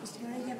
Pues